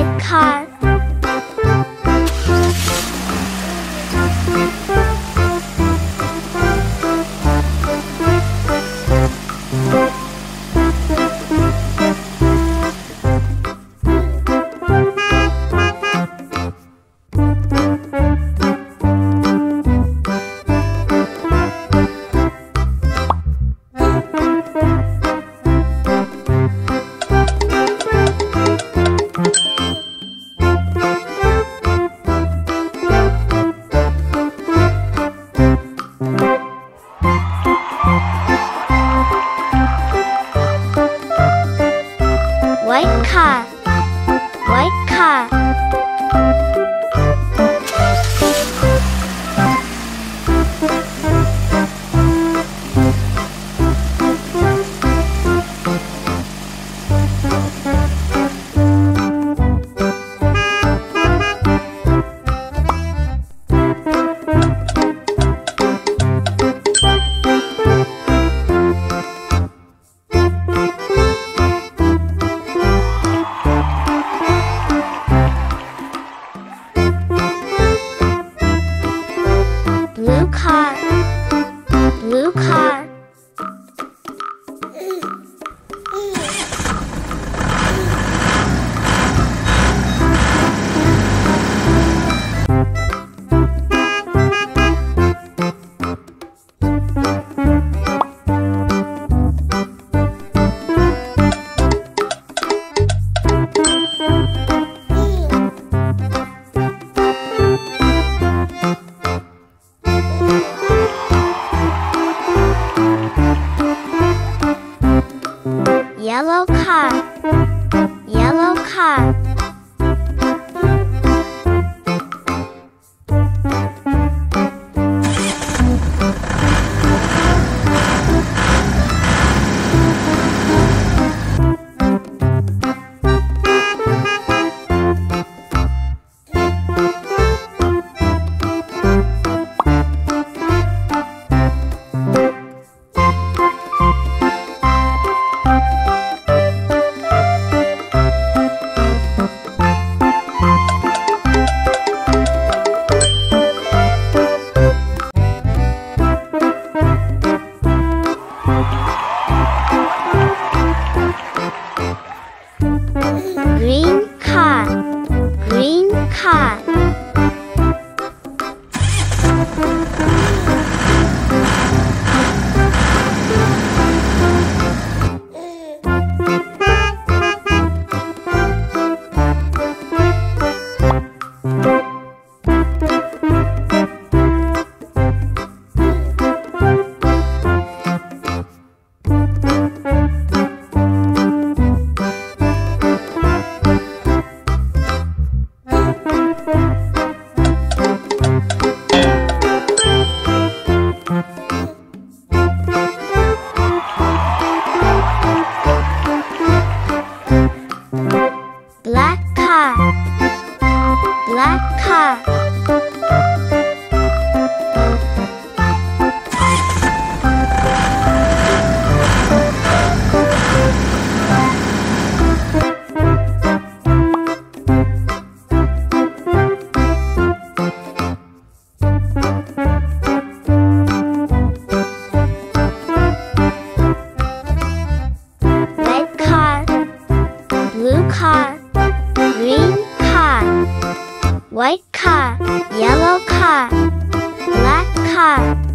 red car. Car, white car. Blue car. Yellow car, yellow car. 啊 white car, yellow car, black car.